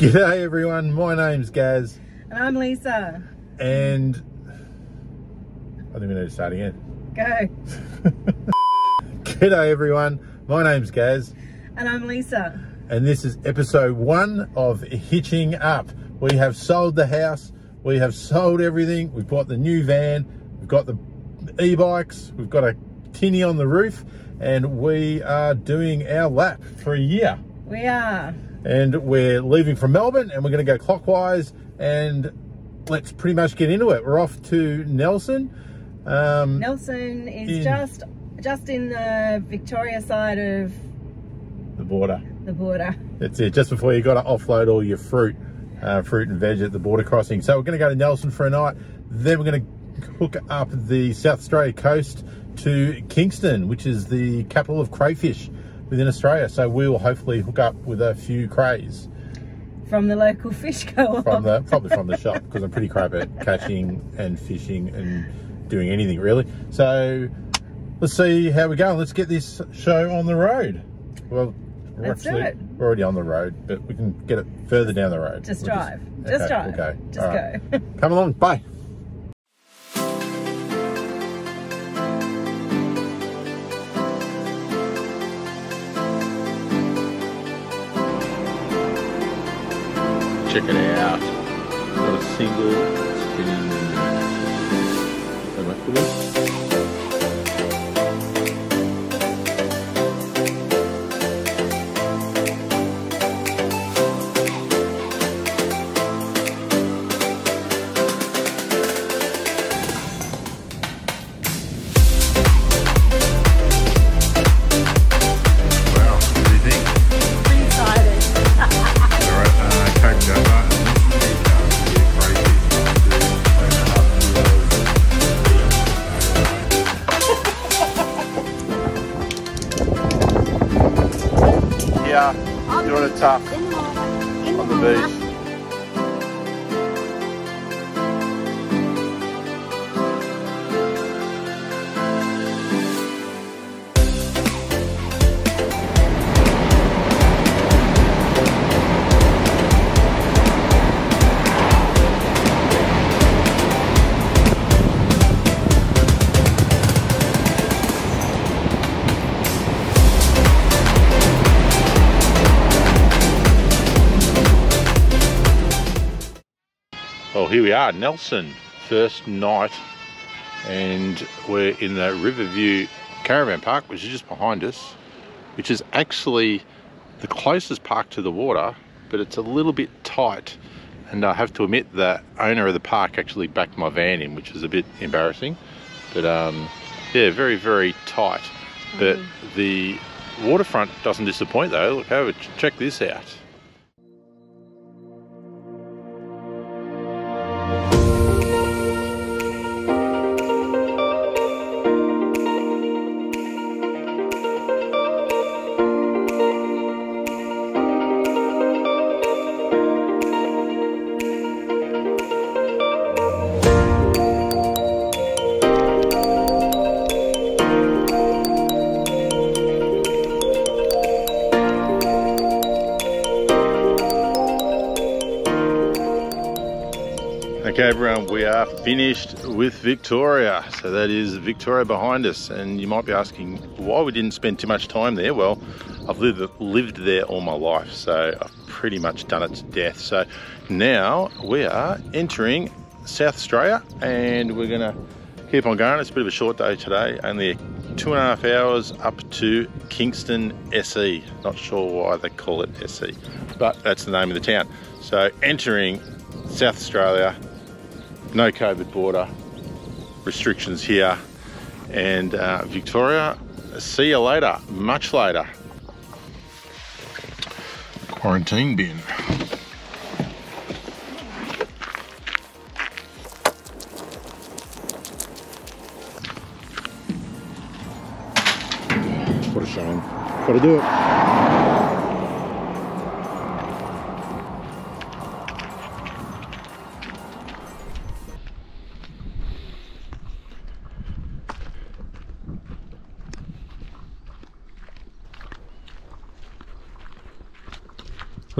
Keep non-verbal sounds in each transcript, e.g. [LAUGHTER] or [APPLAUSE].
G'day everyone, my name's Gaz And I'm Lisa. and I don't even know to start again. Go. [LAUGHS] G'day everyone, my name's Gaz And I'm Lisa. and this is episode one of Hitching Up. We have sold the house, we have sold everything, we've bought the new van, we've got the e-bikes, we've got a tinny on the roof and we are doing our lap for a year. We are. And we're leaving from Melbourne and we're going to go clockwise and let's pretty much get into it. We're off to Nelson. Um, Nelson is In- just just in the Victoria side of the border. the border. That's it, just before you got to offload all your fruit, uh, fruit and veg at the border crossing. So we're going to go to Nelson for a night. Then we're going to hook up the South Australia coast to Kingston, which is the capital of crayfish within Australia. So we will hopefully hook up with a few crays. From the local fish co-op. from the probably from the shop because I'm pretty crap at catching and fishing and doing anything really. So let's see how we go. Let's get this show on the road. Well, we're Let's do actually it. we're already on the road, but we can get it further down the road. Just We'll drive. Just okay, drive. go. Just All right. go. [LAUGHS] Come along. Bye. Check it out. Got a single spinning. Am I cool? We are, Nelson, first night, and we're in the Riverview Caravan Park, which is just behind us, which is actually the closest park to the water, but it's a little bit tight. And I have to admit, the owner of the park actually backed my van in, which is a bit embarrassing. But um, yeah, very, very tight. But the waterfront doesn't disappoint though. Look over, check this out. Finished with Victoria. So that is Victoria behind us. And you might be asking why we didn't spend too much time there. Well, I've lived, lived there all my life, so I've pretty much done it to death. So now we are entering South Australia and we're going to keep on going. It's a bit of a short day today, only two and a half hours up to Kingston SE. Not sure why they call it SE, but that's the name of the town. So entering South Australia, no COVID border, restrictions here, and uh, Victoria, see you later, much later. Quarantine bin. What a shame. Gotta do it.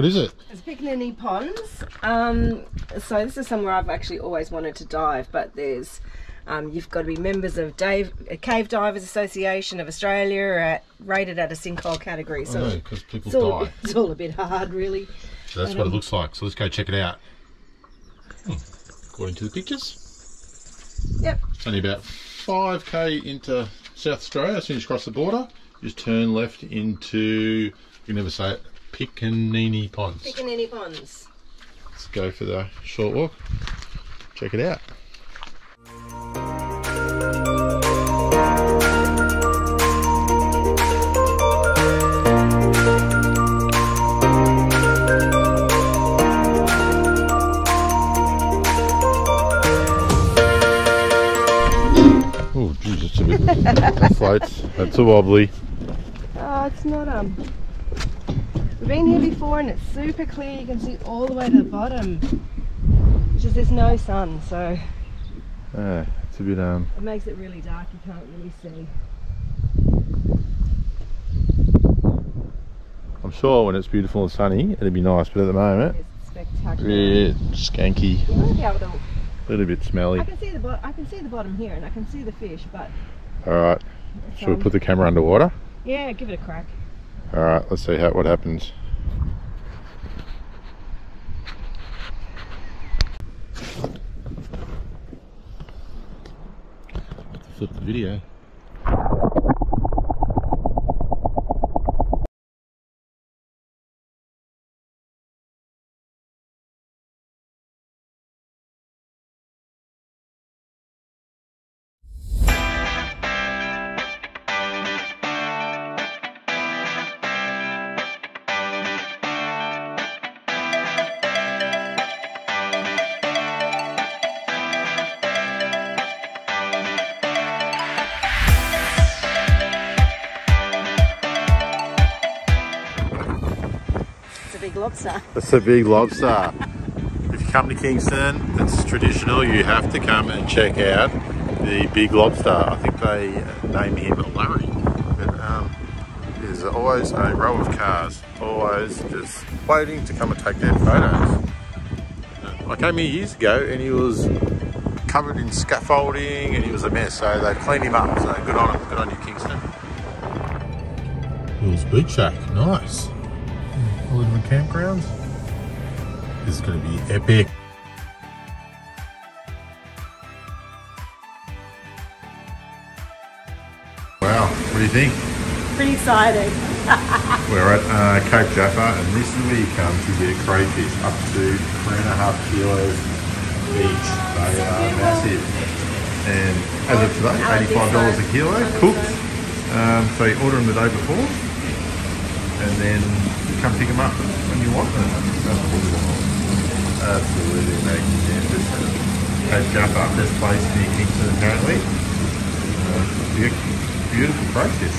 What is it? It's Piccaninny Ponds. Um, so this is somewhere I've actually always wanted to dive, but there's um, you've got to be members of Dave, Cave Divers Association of Australia, at, rated at a sinkhole category. So because people it's, all, die. it's all a bit hard, really. So that's what it looks like. So let's go check it out. Hmm. According to the pictures, Yep. it's only about 5k into South Australia. As soon as you cross the border, just turn left into, you can never say it, Piccaninny Ponds. Piccaninny Ponds. Let's go for the short walk. Check it out. Oh, geez, it's a bit that floats. That's a wobbly. Oh, it's not um. We've been here before and it's super clear. You can see all the way to the bottom. It's just there's no sun, so Ah, it's a bit um. it makes it really dark. You can't really see. I'm sure when it's beautiful and sunny, it'd be nice, but at the moment, It's spectacular. yeah, skanky, You might be able to. a little bit smelly. I can see the bottom. I can see the bottom here, and I can see the fish, but All right, should we put the camera underwater? Yeah, give it a crack. All right, let's see how what happens. Flip the video. Lobster. [LAUGHS] That's a big lobster. If you come to Kingston, it's traditional. You have to come and check out the big lobster. I think they name him Larry. But, um, there's always a row of cars, always just waiting to come and take their photos. I came here years ago and he was covered in scaffolding and he was a mess. So they cleaned him up. So good on him. Good on you, Kingston. Will's Beach Shack. Nice. The campgrounds. This is going to be epic. Wow, what do you think? Pretty excited. [LAUGHS] We're at uh, Cape Jaffa and this is where you come to get crayfish up to three and a half kilos each. They are massive. And as of today, $85 a kilo, cooked. Um, so you order them the day before and then come pick them up when you want them. Absolutely magnificent. Cape Jaffa, best place near Kingston apparently. Uh, get beautiful crayfish.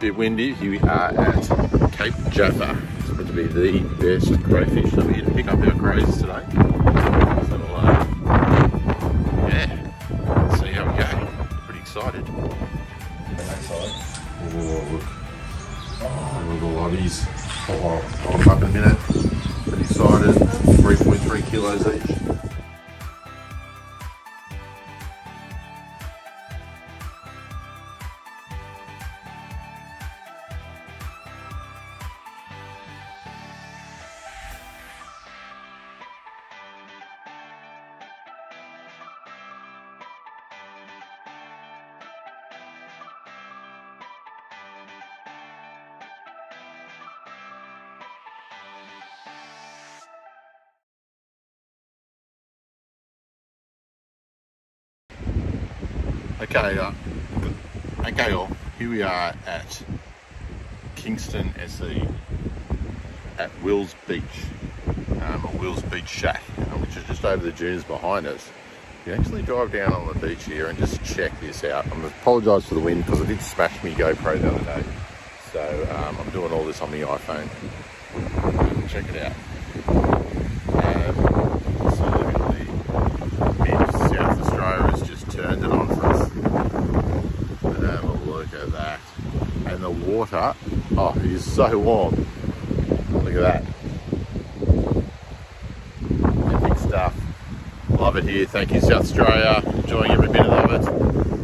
bit windy. Here we are at Cape Jaffa. It's going to be the best crayfish. that we're here to pick up our crays today. Up in a minute. Pretty excited. 3.3 kilos each. Okay, uh, okay, all. Here we are at Kingston SE at Wills Beach, um, Wills Beach Shack, um, which is just over the dunes behind us. You actually drive down on the beach here and just check this out. I'm apologise for the wind because I did smash me GoPro the other day, so um, I'm doing all this on the iPhone. Check it out. Um, absolutely mid South Australia has just turned it on for us. But have a look at that. the water, oh, is so warm. Look at that. Epic stuff. Love it here. Thank you, South Australia. Enjoying every minute of it.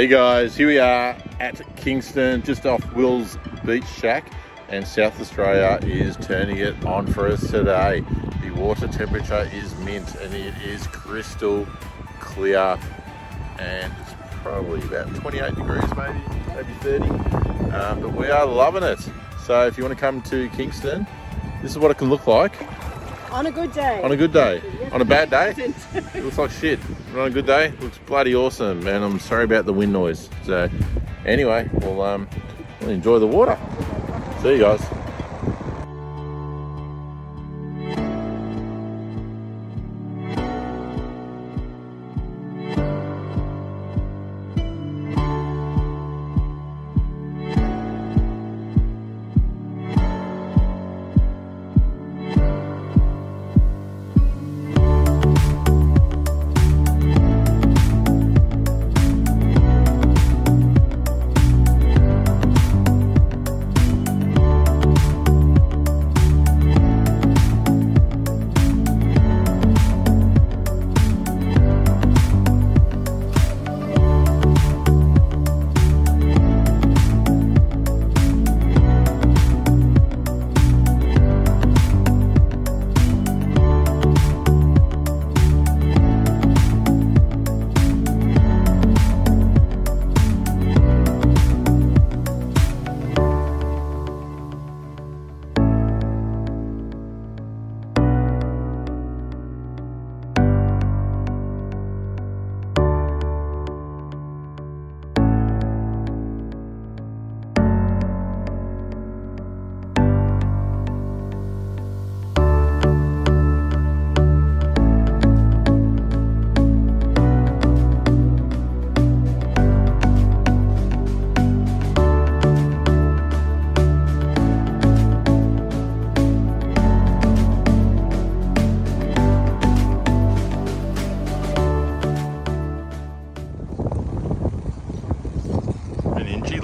Hey guys, here we are at Kingston, just off Will's Beach Shack, and South Australia is turning it on for us today. The water temperature is mint and it is crystal clear, and it's probably about 28 degrees, maybe, maybe 30. Um, but we are loving it. So if you want to come to Kingston, this is what it can look like. On a good day. On a good day. On a bad day, [LAUGHS] it looks like shit. But on a good day, it looks bloody awesome. And I'm sorry about the wind noise. So anyway, we'll, um, we'll enjoy the water. See you guys.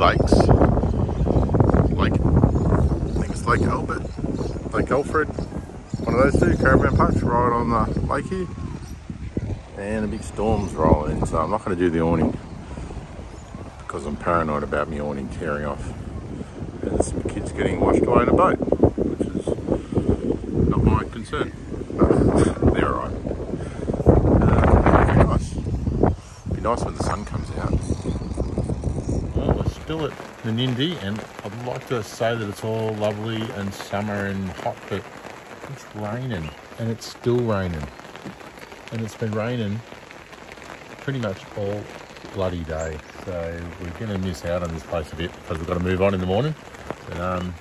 Lakes. Lake, I think it's Lake Albert, Lake Alfred. One of those two, caravan parks right on the lake here. And a big storm's rolling in, so I'm not going to do the awning because I'm paranoid about my awning tearing off. And there's some kids getting washed away in a boat, which is not my concern. [LAUGHS] They're alright. Uh, very nice. Be nice when the sun comes out. Still at Meningie, and I'd like to say that it's all lovely and summer and hot, but it's raining, and it's still raining. And it's been raining pretty much all bloody day. So we're going to miss out on this place a bit because we've got to move on in the morning. But, um,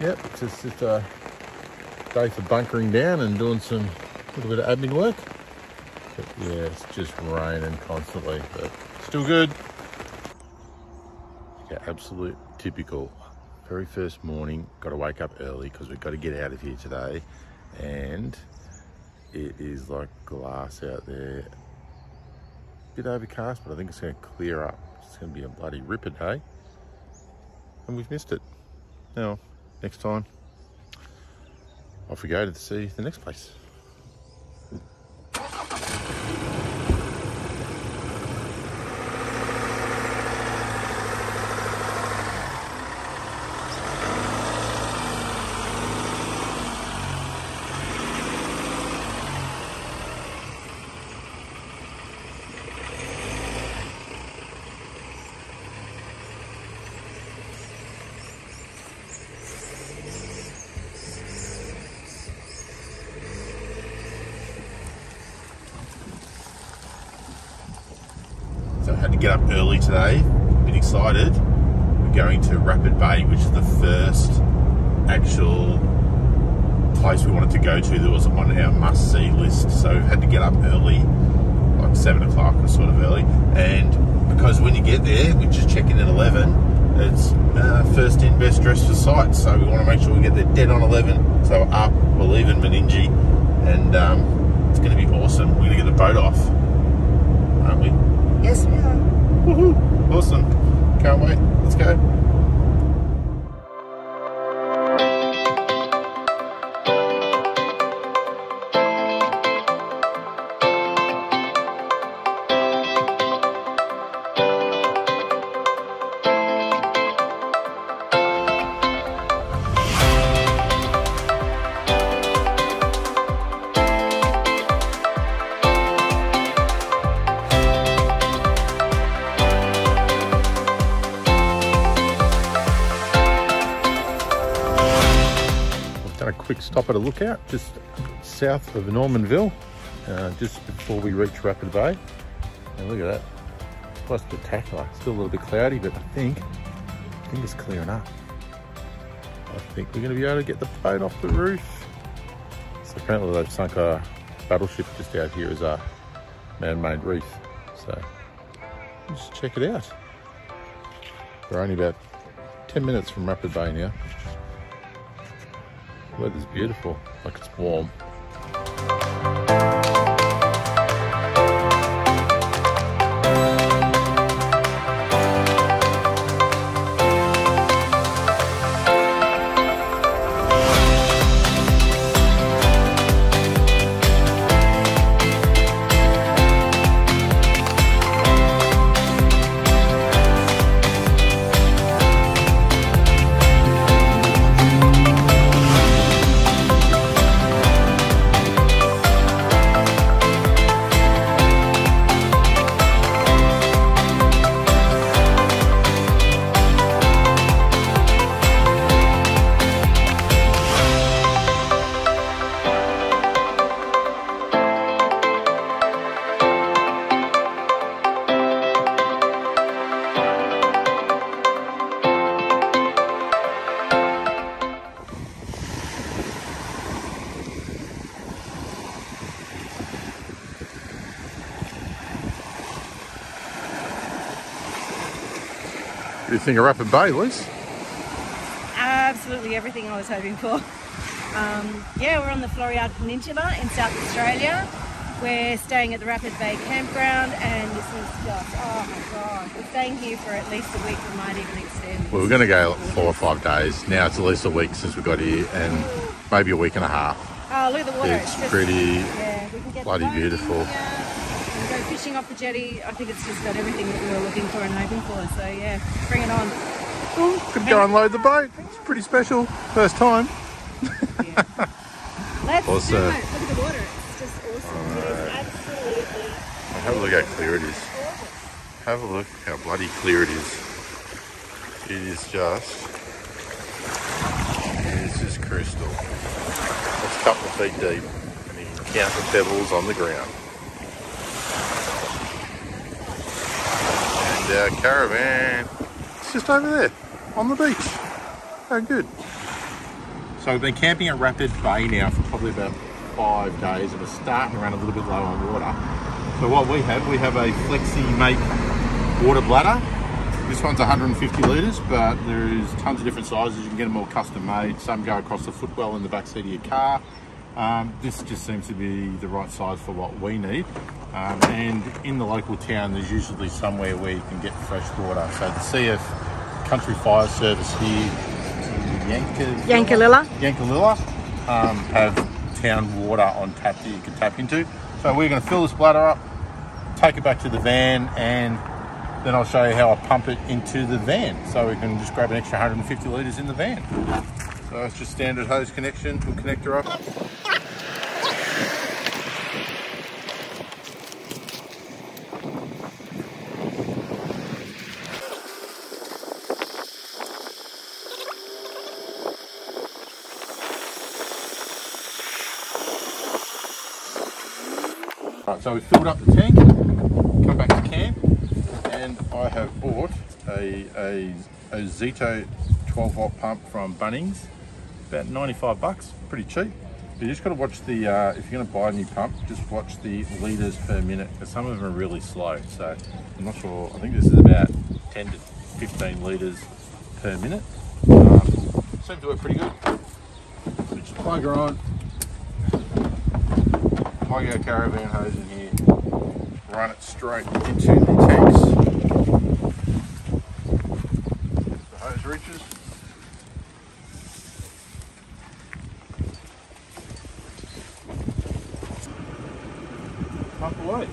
yep, it's just, just a day for bunkering down and doing some little bit of admin work. But yeah, it's just raining constantly, but still good. Yeah, absolute typical. Very first morning, got to wake up early because we've got to get out of here today. And it is like glass out there. Bit overcast, but I think it's going to clear up. It's going to be a bloody ripper day. And we've missed it. Now, next time, off we go to see the next place. Get up early today. a bit excited. We're going to Rapid Bay, which is the first actual place we wanted to go to that was on our must-see list. So we had to get up early, like seven o'clock or sort of early. And because when you get there, we just check in at eleven. It's uh, first in, best dressed for sight. So we want to make sure we get there dead on eleven. So up, we're leaving Meningie, and um, it's going to be awesome. We're going to get the boat off, aren't we? Yes, we are. Woohoo! Awesome. Can't wait. Let's go. A lookout just south of Normanville, uh, just before we reach Rapid Bay. And look at that, it's quite spectacular. Still a little bit cloudy, but I think, I think it's clearing up. I think we're going to be able to get the boat off the roof. So apparently they've sunk a battleship just out here as a man-made reef. So let's check it out. We're only about 10 minutes from Rapid Bay now. Weather's beautiful, like it's warm. You think of Rapid Bay, Lis? Absolutely everything I was hoping for. Um, yeah, we're on the Fleurieu Peninsula in South Australia. We're staying at the Rapid Bay campground, and this is just, oh my god, we're staying here for at least a week, we might even extend. Well, we're going to go four or five days. Now it's at least a week since we got here, and maybe a week and a half. Oh, look at the water. It's just- pretty yeah, we can get bloody in beautiful. here, we can go fishing off the jetty. I think it's just got everything that we were looking for and hoping for. So yeah, bring it on. Could go unload the boat. It's pretty special. First time. Let's Also- do it. Look at the water. It's just awesome. It is absolutely Have a look how clear it is. Have a look how bloody clear it is. It is just. It is just crystal. It's a couple of feet deep, and you can count the pebbles on the ground. And our caravan is just over there on the beach. How good. So we've been camping at Rapid Bay now for probably about five days and we're starting to run a little bit low on water. So what we have, we have a Flexi Make water bladder. This one's 150 litres, but there is tons of different sizes. You can get them all custom made. Some go across the footwell in the back seat of your car. Um, this just seems to be the right size for what we need. Um, and in the local town, there's usually somewhere where you can get fresh water. So the CF Country Fire Service here, Yanka, Yankalilla. Yankalilla um, have town water on tap that you can tap into. So we're going to fill this bladder up, take it back to the van, and then I'll show you how I pump it into the van. So we can just grab an extra 150 litres in the van. So it's just standard hose connection. We'll connect her up. Right, so we filled up the tank, come back to camp, and I have bought a, a, a Zito 12 volt pump from Bunnings, about 95 bucks, pretty cheap. You just got to watch the, uh, if you're going to buy a new pump, just watch the litres per minute because some of them are really slow. So I'm not sure, I think this is about 10 to 15 litres per minute. Um, seems to work pretty good. So just plug her on, plug our caravan hose in here, run it straight into the tanks. The hose reaches. pump away.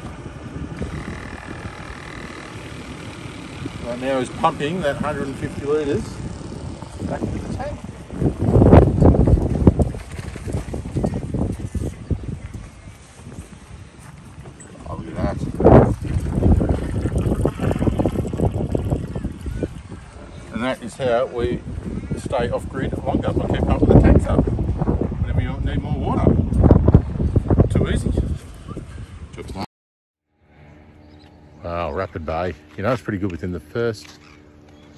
Now is pumping that 150 litres back into the tank. Oh, look at that. And that is how we stay off grid longer by keep pumping the tanks up whenever you need more water. Too easy. Rapid Bay. You know, it's pretty good within the first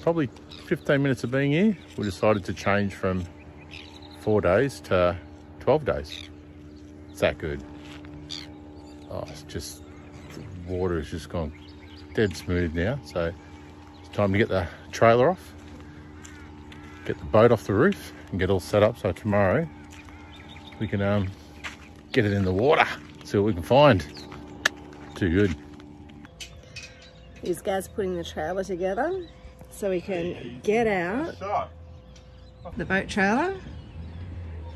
probably 15 minutes of being here. We decided to change from four days to 12 days. It's that good. Oh, it's just, the water has just gone dead smooth now. So it's time to get the trailer off, get the boat off the roof and get all set up. So tomorrow we can um, get it in the water, see what we can find. Too good. Is Gaz putting the trailer together so we can get out the boat trailer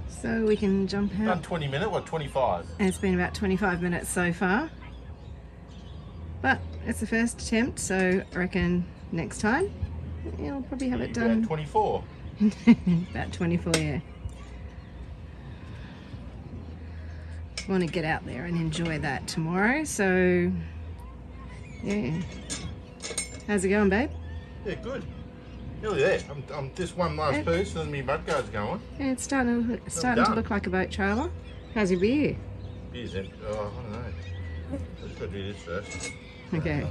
so we can jump Done out. 20 minutes, what, 25? And it's been about 25 minutes so far. But it's the first attempt, so I reckon next time you'll probably have it done 24. [LAUGHS] about 24, yeah. Want to get out there and enjoy that tomorrow, so yeah. How's it going, babe? Yeah, good. Nearly there. I'm, I'm just one last Yeah. piece and then my mud guard's going. Yeah, it's starting to, it's starting to look like a boat trailer. How's your beer? Beer's empty. Oh, I don't know. I just got to do this first. Okay.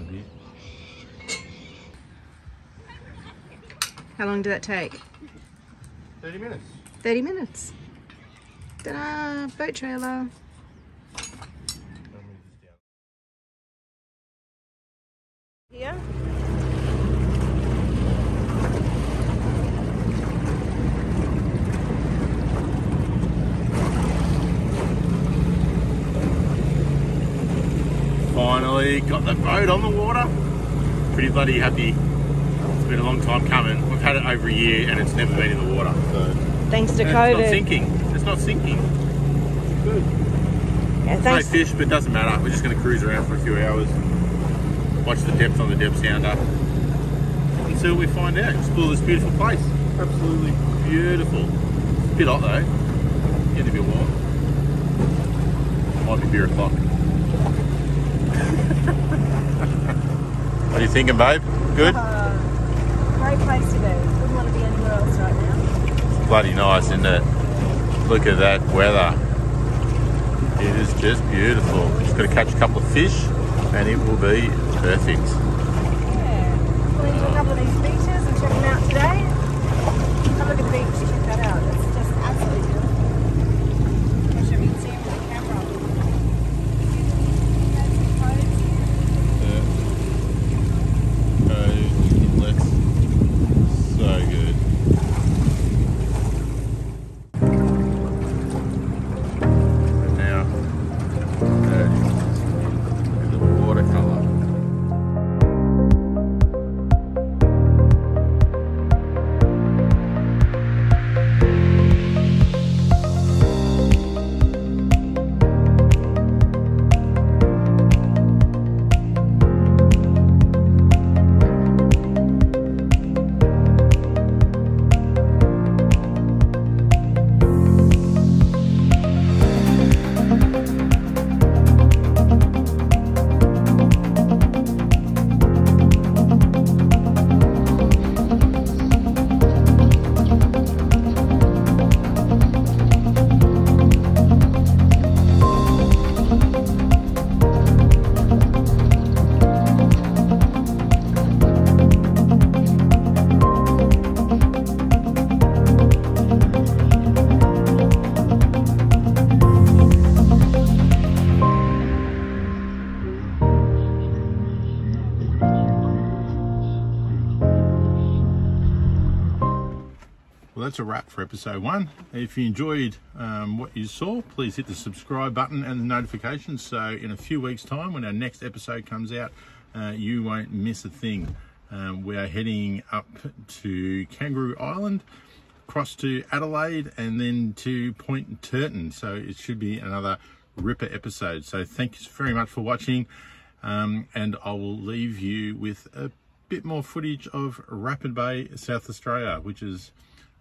How long did that take? 30 minutes. 30 minutes. Ta-da! Boat trailer. Here. Finally got the boat on the water. Pretty bloody happy. It's been a long time coming. We've had it over a year and it's never been in the water. So Thanks to And it's not sinking. It's not sinking. Good. Yeah, No fish, but it doesn't matter. We're just going to cruise around for a few hours, watch the depth on the depth sounder, and see what we find out. Explore this beautiful place. Absolutely beautiful. It's a bit hot though. Getting a bit warm. Might be beer o'clock. [LAUGHS] what are you thinking, babe? Good? Uh, great place to be. Wouldn't want to be anywhere else right now. Bloody nice, isn't it? Look at that weather. It is just beautiful. Just got to catch a couple of fish and it will be perfect. That's a wrap for episode one. If you enjoyed um, what you saw, please hit the subscribe button and the notifications so in a few weeks' time, when our next episode comes out, uh, you won't miss a thing. Um, we are heading up to Kangaroo Island, across to Adelaide, and then to Point Turton. So it should be another ripper episode. So thank you very much for watching, um, and I will leave you with a bit more footage of Rapid Bay, South Australia, which is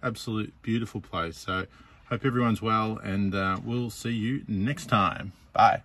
absolute beautiful place. So hope everyone's well, and uh, we'll see you next time. Bye.